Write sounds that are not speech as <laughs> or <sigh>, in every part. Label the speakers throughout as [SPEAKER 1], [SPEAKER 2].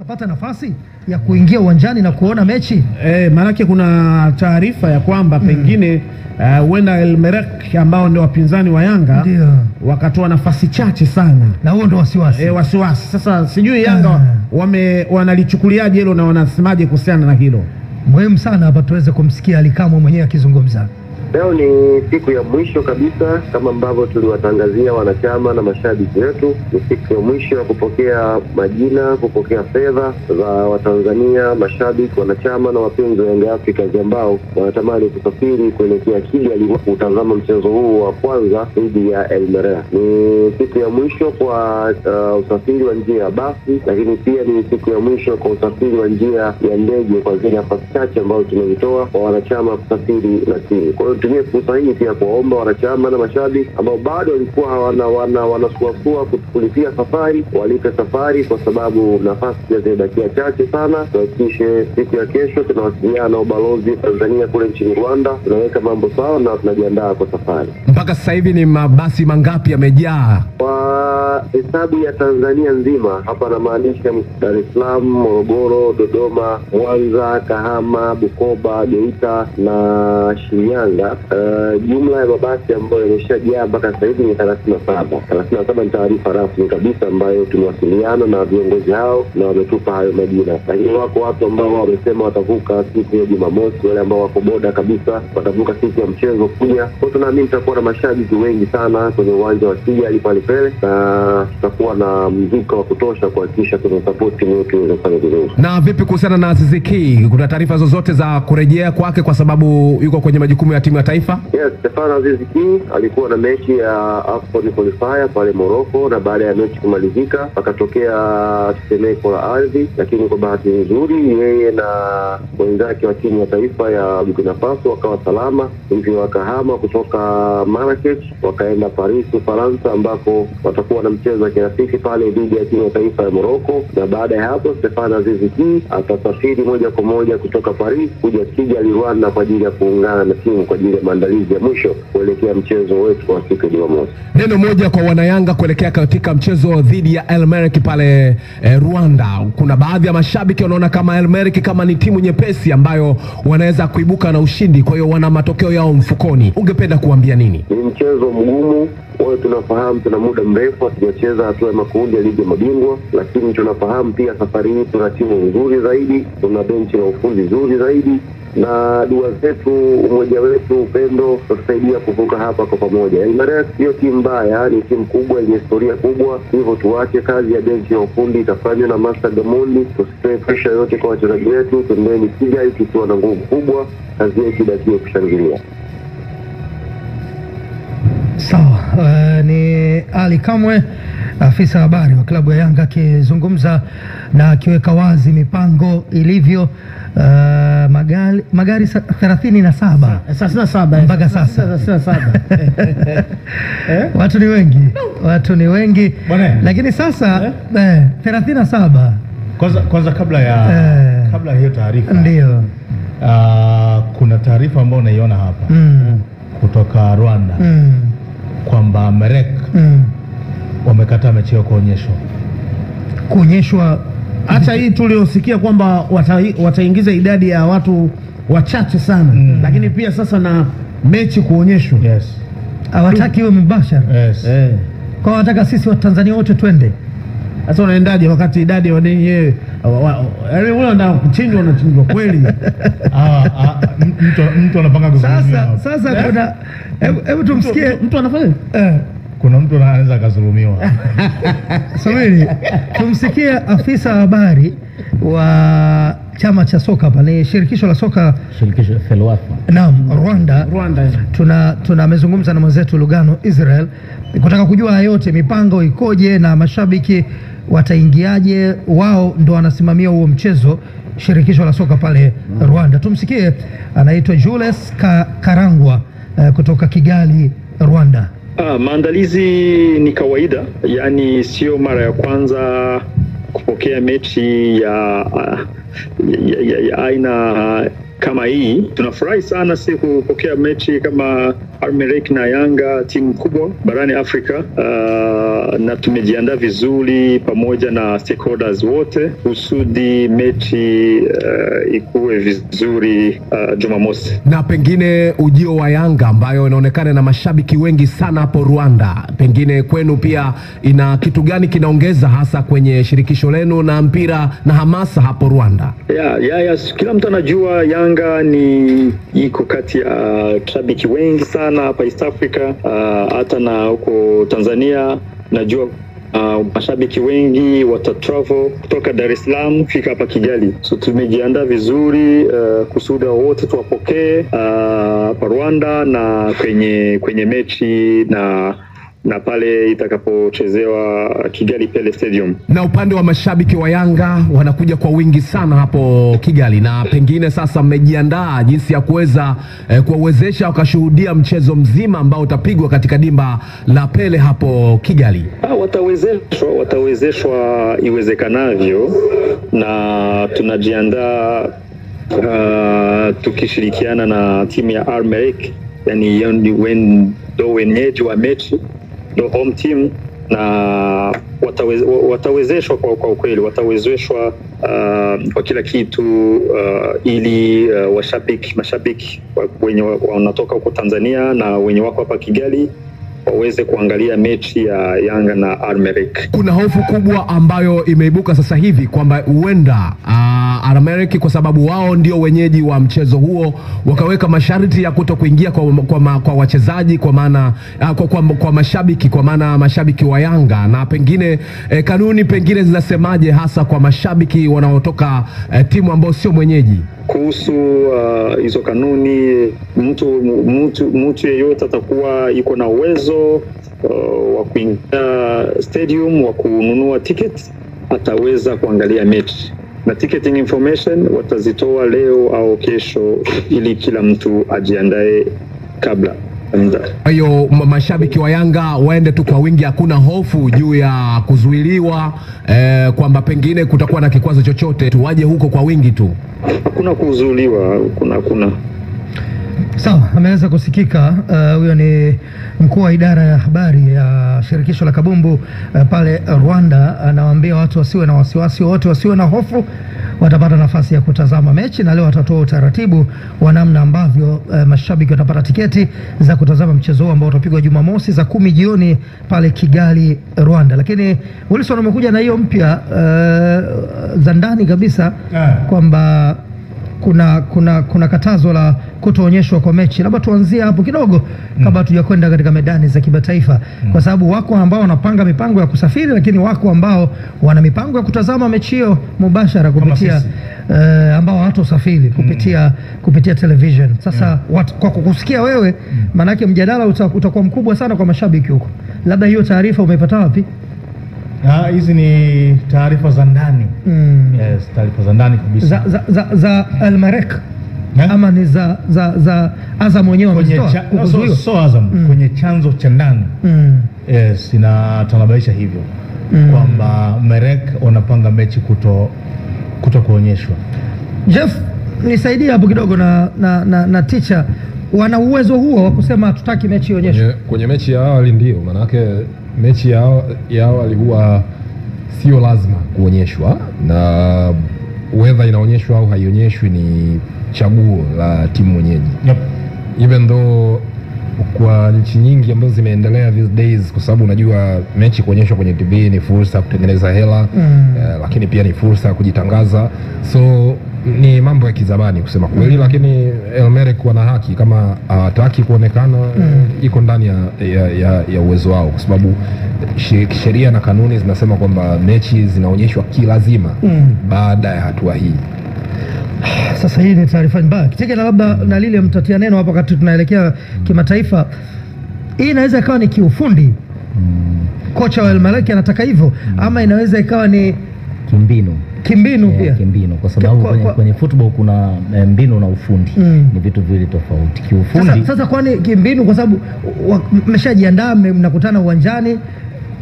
[SPEAKER 1] watapata nafasi ya kuingia uwanjani na kuona mechi?
[SPEAKER 2] Eh, maanake kuna taarifa ya kwamba pengine huenda El Merreikh ambao ndio wapinzani wa Yanga wakatoa nafasi chache sana
[SPEAKER 1] Na huo ndio wasiwasi.
[SPEAKER 2] eh, wasiwasi. Sasa sijui Yanga wame wanalichukuliaje hilo na wanasemaje kuhusiana na hilo?
[SPEAKER 1] Muhimu sana hapa tuweze kumsikia Alikamwe mwenyewe akizungumza.
[SPEAKER 3] Leo ni siku ya mwisho kabisa kama ambavyo tuliwatangazia wanachama na mashabiki wetu. Ni siku ya mwisho ya kupokea majina, kupokea fedha za Watanzania, mashabiki, wanachama na wapenzi wa Yanga Africans ambao wanatamani kusafiri kuelekea Kigali kutazama mchezo huu wa kwanza dhidi ya El Merreikh. Ni siku ya mwisho kwa uh, usafiri wa njia ya basi, lakini pia ni siku ya mwisho kwa usafiri wa njia ya ndege kwa zile nafasi chache ambazo tumezitoa kwa wanachama kusafiri na timu. Kwa hiyo nitumie fursa hii pia kuwaomba wanachama na mashabiki ambao bado walikuwa wana wana wanasuasua kulipia safari walipe safari, kwa sababu nafasi pia zimebakia chache sana. Tuhakikishe siku ya kesho tunawasiliana na ubalozi Tanzania kule nchini Rwanda, tunaweka mambo sawa na tunajiandaa kwa safari.
[SPEAKER 4] Mpaka sasa hivi ni mabasi mangapi yamejaa?
[SPEAKER 3] Kwa hesabu ya Tanzania nzima, hapa namaanisha Dar es Salaam, Morogoro, Dodoma, Mwanza, Kahama, Bukoba, Geita na Shinyanga. Uh, jumla ya mabasi ambayo yameshajaa mpaka sasa hivi ni thelathini na saba. Thelathini na saba ni taarifa rasmi kabisa ambayo tumewasiliana na viongozi hao na wametupa hayo majina, lakini wako watu ambao wamesema watavuka siku ya Jumamosi, wale ambao wako boda kabisa watavuka siku ya mchezo kuja. Hiyo tunaamini tutakuwa na mashabiki wengi sana kwenye uwanja wa Kigali pale pale, na tutakuwa na mzuka wa kutosha kuhakikisha tunasapoti timu yetu iweze kufanya vizuri.
[SPEAKER 4] Na vipi kuhusiana na Aziz Ki? Kuna taarifa zozote za kurejea kwake kwa sababu yuko kwenye majukumu ya timu ya taifa?
[SPEAKER 3] Yes, Stefano Aziz Ki alikuwa na mechi ya AFCON qualifier pale Morocco, na baada ya mechi kumalizika akatokea tetemeko la ardhi, lakini kwa bahati nzuri yeye na wenzake wa timu ya taifa ya Burkina Faso wakawa salama, hivyo wakahama kutoka Marrakech wakaenda Paris, Ufaransa, ambako watakuwa na mchezo wa kirafiki pale dhidi ya timu ya taifa ya Morocco, na baada ya hapo Stefano Aziz Ki atasafiri moja kwa moja kutoka Paris kuja Kigali, Rwanda kwa ajili ya kuungana na timu kwa ajili ya maandalizi ya mwisho kuelekea mchezo wetu wa siku ya Jumamosi.
[SPEAKER 4] Neno moja kwa wanayanga kuelekea katika mchezo dhidi ya El Merreikh pale eh, Rwanda. Kuna baadhi ya mashabiki wanaona kama El Merreikh kama ni timu nyepesi ambayo wanaweza kuibuka na ushindi, kwa hiyo wana matokeo yao mfukoni. Ungependa kuambia nini?
[SPEAKER 3] Ni mchezo mgumu, wote tunafahamu, tuna muda mrefu hatujacheza hatua ya makundi ya ligi ya mabingwa, lakini tunafahamu pia safari hii tuna timu nzuri zaidi, tuna benchi la ufundi nzuri zaidi na dua zetu, umoja wetu, upendo tutasaidia kuvuka hapa kwa pamoja. El Merreikh sio timu mbaya, ni timu kubwa yenye historia kubwa, hivyo tuache kazi ya benchi ya ufundi itafanywa na Master Gamondi. Tusitoe presha yote kwa wachezaji wetu, tembeni Kigali tukiwa na nguvu kubwa, kazi yetu ibakie kushangilia.
[SPEAKER 1] Sawa, uh, ni Ali Kamwe afisa habari wa klabu ya Yanga akizungumza na akiweka wazi mipango ilivyo. Uh, magari magari thelathini na saba.
[SPEAKER 2] Na saba
[SPEAKER 1] Mpaka sasa.
[SPEAKER 2] Saba <laughs>
[SPEAKER 1] watu ni wengi, watu ni wengi,
[SPEAKER 5] Bane.
[SPEAKER 1] lakini sasa eh, thelathini na saba.
[SPEAKER 5] Kwanza, kwanza kabla ya
[SPEAKER 1] Eh.
[SPEAKER 5] kabla ya hiyo taarifa
[SPEAKER 1] ndio.
[SPEAKER 5] uh, kuna taarifa ambayo unaiona hapa.
[SPEAKER 1] Mm,
[SPEAKER 5] kutoka Rwanda.
[SPEAKER 1] Mm,
[SPEAKER 5] kwamba Merek
[SPEAKER 1] mm.
[SPEAKER 5] Wamekataa mechi yao kuonyeshwa.
[SPEAKER 1] kuonyeshwa
[SPEAKER 2] hata hii tuliosikia kwamba wataingiza wata, idadi ya watu wachache sana mm. lakini pia sasa na mechi kuonyeshwa
[SPEAKER 5] Yes.
[SPEAKER 1] hawataki iwe mubashara
[SPEAKER 5] Yes.
[SPEAKER 2] Eh.
[SPEAKER 1] kwa wanataka sisi Watanzania wote twende.
[SPEAKER 2] Sasa unaendaje wakati idadi ya wadeni yaani ule anataka kuchinjwa unachinjwa kweli? <laughs>
[SPEAKER 5] Ah, ah, mtu mtu anapanga kuzungumza.
[SPEAKER 1] Sasa sasa kuna hebu hebu tumsikie
[SPEAKER 2] Mtu anafanya
[SPEAKER 1] eh,
[SPEAKER 5] kuna mtu anaweza akazulumiwa <laughs>
[SPEAKER 1] subiri tumsikie afisa habari wa chama cha soka pale shirikisho la soka
[SPEAKER 6] shirikisho FELWAFA.
[SPEAKER 1] naam Rwanda
[SPEAKER 2] Rwanda
[SPEAKER 1] tuna tuna amezungumza na mwenzetu Lugano Israel kutaka kujua haya yote, mipango ikoje na mashabiki wataingiaje. Wao ndo wanasimamia huo mchezo, shirikisho la soka pale Rwanda. Tumsikie, anaitwa Jules Ka, Karangwa eh, kutoka Kigali, Rwanda.
[SPEAKER 7] Ah, maandalizi ni kawaida, yaani sio mara ya kwanza kupokea mechi ya, ya, ya, ya aina kama hii. Tunafurahi sana si kupokea mechi kama Almerek na Yanga, timu kubwa barani Afrika uh, na tumejiandaa vizuri pamoja na stakeholders wote kusudi mechi uh, ikuwe vizuri uh, Jumamosi.
[SPEAKER 4] na pengine ujio wa Yanga ambayo inaonekana na mashabiki wengi sana hapo Rwanda, pengine kwenu pia ina kitu gani kinaongeza hasa kwenye shirikisho lenu na mpira na hamasa hapo Rwanda?
[SPEAKER 7] Yeah, yeah, yeah. kila mtu anajua Yanga ni iko kati ya shabiki wengi sana hapa East Africa, uh, hata na huko Tanzania. Najua uh, mashabiki wengi wata travel kutoka Dar es Salaam kufika hapa Kigali, so tumejiandaa vizuri uh, kusudi wote tuwapokee uh, hapa Rwanda na kwenye kwenye mechi na na pale itakapochezewa Kigali Pele Stadium.
[SPEAKER 4] Na upande wa mashabiki wa Yanga wanakuja kwa wingi sana hapo Kigali, na pengine sasa mmejiandaa jinsi ya kuweza eh, kuwawezesha wakashuhudia mchezo mzima ambao utapigwa katika dimba la Pele hapo Kigali.
[SPEAKER 7] Ah, watawezeshwa watawezeshwa iwezekanavyo na tunajiandaa uh, tukishirikiana na timu ya Almerek, yani hiyo ni wen- ndo wenyeji wa mechi ndo home team na wataweze, watawezeshwa kwa, kwa ukweli watawezeshwa uh, kwa kila kitu uh, ili uh, washabiki mashabiki wenye wanatoka huko Tanzania na wenye wako hapa Kigali waweze kuangalia mechi ya Yanga na Almeric.
[SPEAKER 4] Kuna hofu kubwa ambayo imeibuka sasa hivi kwamba huenda uh, Amerika kwa sababu wao ndio wenyeji wa mchezo huo. Wakaweka masharti ya kuto kuingia kwa, kwa, ma- kwa wachezaji kwa maana uh, kwa, kwa, kwa mashabiki kwa maana mashabiki wa Yanga. Na pengine eh, kanuni pengine zinasemaje hasa kwa mashabiki wanaotoka eh, timu ambao sio mwenyeji.
[SPEAKER 7] kuhusu hizo uh, kanuni, mtu mtu mtu yeyote atakuwa iko na uwezo uh, wa kuingia stadium wa kununua ticket ataweza kuangalia mechi na ticketing information watazitoa leo au kesho, ili kila mtu ajiandae kabla.
[SPEAKER 4] Kwa hiyo mashabiki wa Yanga waende tu kwa wingi, hakuna hofu juu ya kuzuiliwa eh, kwamba pengine kutakuwa na kikwazo chochote tu, waje huko kwa wingi tu.
[SPEAKER 7] Hakuna kuzuiliwa, kuna hakuna
[SPEAKER 1] Sawa, ameweza kusikika. huyo. uh, ni mkuu wa idara ya habari ya shirikisho la kabumbu uh, pale Rwanda. Anawaambia watu wasiwe na wasiwasi wote, wasiwe na hofu, watapata nafasi ya kutazama mechi, na leo watatoa utaratibu wa namna ambavyo uh, mashabiki watapata tiketi za kutazama mchezo huo ambao utapigwa Jumamosi za kumi jioni pale Kigali, Rwanda. Lakini Wilson umekuja na hiyo mpya uh, za ndani kabisa
[SPEAKER 5] yeah,
[SPEAKER 1] kwamba kuna kuna kuna katazo la kutoonyeshwa kwa mechi. Labda tuanzie hapo kidogo kabla tujakwenda katika medani za kimataifa, kwa sababu wako ambao wanapanga mipango ya kusafiri, lakini wako ambao wana mipango ya kutazama mechi hiyo mubashara kupitia Uh, ambao hawatosafiri kupitia kupitia television. Sasa wat, kwa kukusikia wewe, maanake mjadala uta, utakuwa mkubwa sana kwa mashabiki huko. Labda hiyo taarifa umeipata wapi?
[SPEAKER 5] Ah, hizi ni taarifa za ndani
[SPEAKER 1] Mm.
[SPEAKER 5] yes, taarifa za ndani kabisa
[SPEAKER 1] za, za, za, za Almarek Ama ni za, za, za Azam wenyewe
[SPEAKER 5] kwenye
[SPEAKER 1] wamezitoa
[SPEAKER 5] cha, no, so, so Azam kwenye chanzo cha ndani
[SPEAKER 1] Mm.
[SPEAKER 5] yes, inatanabaisha hivyo
[SPEAKER 1] Mm.
[SPEAKER 5] kwamba Merek wanapanga mechi kuto kuto kuonyeshwa
[SPEAKER 1] Jeff, nisaidie hapo kidogo na, na, na, na ticha wana uwezo huo wa kusema hatutaki mechi ionyeshwe.
[SPEAKER 6] Kwenye, kwenye mechi ya awali ndio, maanake mechi ya awali huwa sio lazima kuonyeshwa, na whether inaonyeshwa au haionyeshwi ni chaguo la timu mwenyeji
[SPEAKER 5] yep.
[SPEAKER 6] even though kwa nchi nyingi ambazo zimeendelea these days, kwa sababu unajua mechi kuonyeshwa kwenye TV ni fursa ya kutengeneza hela
[SPEAKER 1] Mm.
[SPEAKER 6] Uh, lakini pia ni fursa ya kujitangaza, so ni mambo ya kizamani kusema kweli, lakini Elmerek wana haki kama hawataki kuonekana mm. iko ndani ya, ya, ya, ya uwezo wao, kwa sababu sheria na kanuni zinasema kwamba mechi zinaonyeshwa kilazima
[SPEAKER 1] Mm.
[SPEAKER 6] baada ya hatua hii. <sighs>
[SPEAKER 1] Sasa hii ni taarifa mbaya Kitege, na labda na lile mtatia neno hapa wakati tunaelekea kimataifa. Hii inaweza ikawa ni kiufundi, mm. kocha wa Elmaleki anataka hivyo, mm. ama inaweza ikawa ni
[SPEAKER 8] kimbinu
[SPEAKER 1] kimbinu
[SPEAKER 8] e,
[SPEAKER 1] pia.
[SPEAKER 8] kimbinu kwa sababu
[SPEAKER 1] Kwa-
[SPEAKER 8] kwenye,
[SPEAKER 1] kwa-
[SPEAKER 8] kwenye football kuna eh, mbinu na ufundi
[SPEAKER 1] Mm.
[SPEAKER 8] ni vitu viwili tofauti kiufundi
[SPEAKER 1] sasa sasa kwani kimbinu, kwa sababu mmeshajiandaa, mnakutana uwanjani,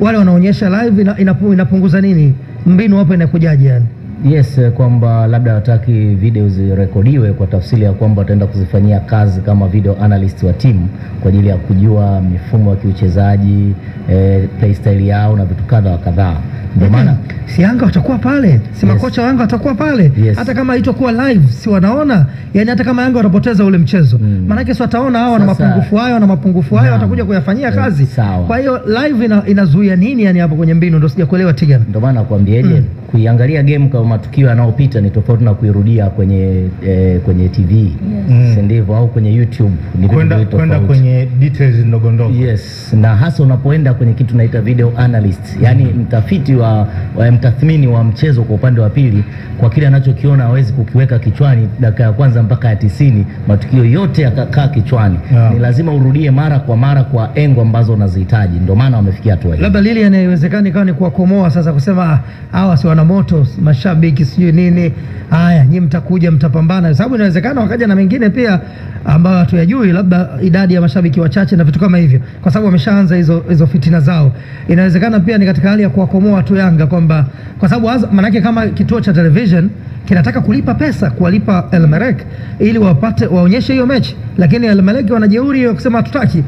[SPEAKER 1] wale wanaonyesha live, ina, inapu, inapunguza nini mbinu hapo, inakujaje yani?
[SPEAKER 8] Yes, eh, kwamba labda wataki video zirekodiwe kwa tafsiri ya kwamba wataenda kuzifanyia kazi kama video analyst wa timu kwa ajili ya kujua mifumo ya kiuchezaji eh, playstyle yao na vitu kadha wa kadhaa. Ndio maana
[SPEAKER 1] si Yanga watakuwa pale, si
[SPEAKER 8] Yes.
[SPEAKER 1] makocha Yanga watakuwa pale
[SPEAKER 8] Yes.
[SPEAKER 1] hata kama haitakuwa live, si wanaona yani, hata kama Yanga watapoteza ule mchezo
[SPEAKER 8] Mm.
[SPEAKER 1] maanake si wataona hao
[SPEAKER 8] na
[SPEAKER 1] mapungufu hayo na mapungufu hayo, watakuja kuyafanyia
[SPEAKER 8] Eh,
[SPEAKER 1] kazi.
[SPEAKER 8] sawa.
[SPEAKER 1] Kwa hiyo live ina, inazuia nini yani hapo kwenye mbinu, ndio sijakuelewa Tigan.
[SPEAKER 8] ndio maana nakwambieje,
[SPEAKER 1] Mm.
[SPEAKER 8] kuiangalia game kama matukio yanayopita ni tofauti na kuirudia kwenye eh, kwenye TV
[SPEAKER 5] Mm.
[SPEAKER 8] si ndivyo, au kwenye YouTube ni
[SPEAKER 5] kwenda kwenda kwenye details ndogo ndogo.
[SPEAKER 8] Yes, na hasa unapoenda kwenye kitu naita video analyst, yani mtafiti wa, wa mtathmini wa mchezo kwa upande wa pili, kwa kile anachokiona hawezi kukiweka kichwani dakika ya kwanza mpaka ya tisini, matukio yote yakakaa kichwani.
[SPEAKER 5] Yeah.
[SPEAKER 8] Ni lazima urudie mara kwa mara kwa engo ambazo unazihitaji, ndio maana wamefikia hatua hii.
[SPEAKER 1] Labda lili anayewezekana ikawa ni kuwakomoa sasa, kusema "Ah, hawa si wana moto, mashabiki sijui nini, haya nyinyi mtakuja mtapambana, sababu inawezekana wakaja na mengine pia ambayo hatuyajui, labda idadi ya mashabiki wachache na vitu kama hivyo, kwa sababu wameshaanza hizo hizo fitina zao. Inawezekana pia ni katika hali ya kuwakomoa tu Yanga kwamba kwa sababu manake kama kituo cha television kinataka kulipa pesa kuwalipa El Merrek ili wapate waonyeshe hiyo mechi, lakini El Merrek wanajeuri ya kusema hatutaki.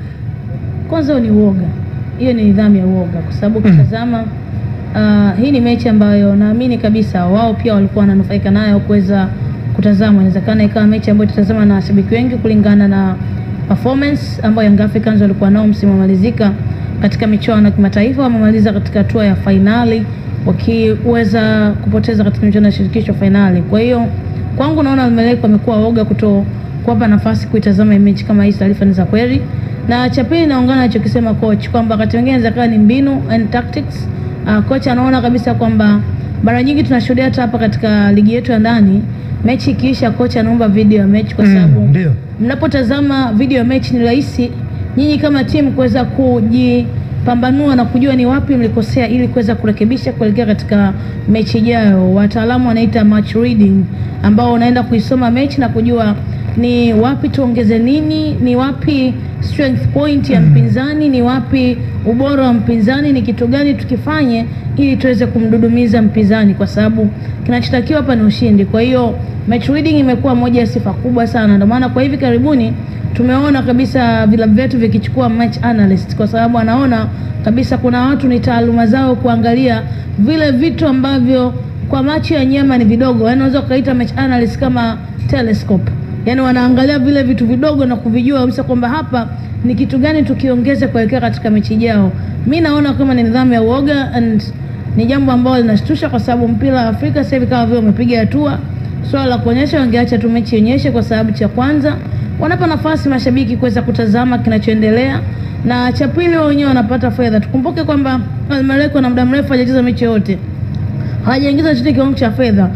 [SPEAKER 9] Kwanza ni uoga, hiyo ni nidhamu ya uoga, kwa sababu ukitazama ah, hii ni mechi ambayo naamini kabisa wao pia walikuwa wananufaika nayo kuweza kutazama. Inawezekana ikawa mechi ambayo itatazama na washabiki wengi kulingana na performance ambayo Young Africans walikuwa nao msimu umalizika katika michuano ya kimataifa, wamemaliza katika hatua ya fainali wakiweza kupoteza katika michuano ya shirikisho fainali. Kwa hiyo kwangu naona Almelek wamekuwa woga kuto kuwapa nafasi kuitazama mechi kama hii. Taarifa ni za kweli, na cha pili naungana anachokisema coach kwamba wakati mwingine inaweza kuwa ni mbinu and tactics. Uh, kocha anaona kabisa kwamba mara nyingi tunashuhudia hata hapa katika ligi yetu ya ndani, mechi ikiisha, kocha anaomba video ya mechi kwa
[SPEAKER 1] Mm,
[SPEAKER 9] sababu
[SPEAKER 1] ndio.
[SPEAKER 9] mnapotazama video ya mechi ni rahisi nyinyi kama timu kuweza kujipambanua na kujua ni wapi mlikosea ili kuweza kurekebisha kuelekea katika mechi ijayo. Wataalamu wanaita match reading, ambao unaenda kuisoma mechi na kujua ni wapi tuongeze nini, ni wapi strength point ya mpinzani, ni wapi ubora wa mpinzani, ni kitu gani tukifanye ili tuweze kumdudumiza mpinzani, kwa sababu kinachotakiwa hapa ni ushindi. Kwa hiyo match reading imekuwa moja ya sifa kubwa sana, ndio maana kwa hivi karibuni tumeona kabisa vilabu vyetu vikichukua match analyst, kwa sababu anaona kabisa kuna watu ni taaluma zao kuangalia vile vitu ambavyo kwa macho ya nyama ni vidogo, yaani unaweza ukaita match analyst kama telescope, yaani wanaangalia vile vitu vidogo na kuvijua kabisa kwamba hapa ni kitu gani tukiongeze kuelekea katika mechi ijao. Mi naona kama ni nidhamu ya uoga and ni jambo ambalo linashtusha kwa sababu mpira wa Afrika sasa hivi kama vile umepiga hatua. Swala la kuonyesha, wangeacha tu mechi ionyeshe, kwa sababu cha kwanza wanapa nafasi mashabiki kuweza kutazama kinachoendelea, na cha pili wao wenyewe wanapata fedha. Tukumbuke kwamba Almalek na muda mrefu hajacheza mechi yote hajaingiza chochote kiwango cha fedha.